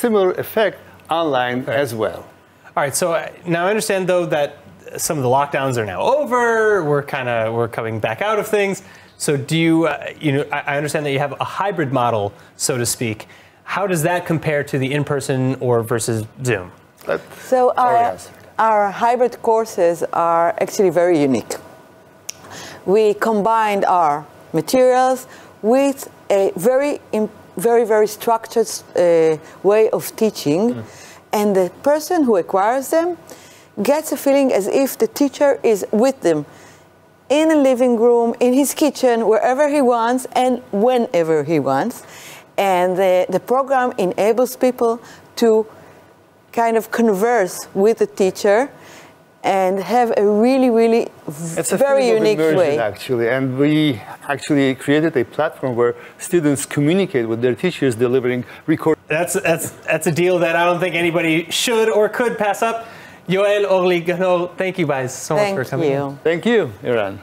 similar effect online as well. All right, so uh, now I understand though that some of the lockdowns are now over. We're kind of we're coming back out of things. So do you uh, you know I I understand that you have a hybrid model, so to speak. How does that compare to the in-person or versus Zoom? So our, Ari answer. our hybrid courses are actually very unique. We combined our materials with a very, im- very, very structured uh, way of teaching, and the person who acquires them gets a feeling as if the teacher is with them in a living room, in his kitchen, wherever he wants, and whenever he wants. And the, the program enables people to kind of converse with the teacher and have a really, really It's a very film unique immersion, way. actually, and we actually created a platform where students communicate with their teachers, delivering record. That's that's that's a deal that I don't think anybody should or could pass up. Yoel Orly Gano, thank you guys so much for coming. in. you. Thank you, Iran.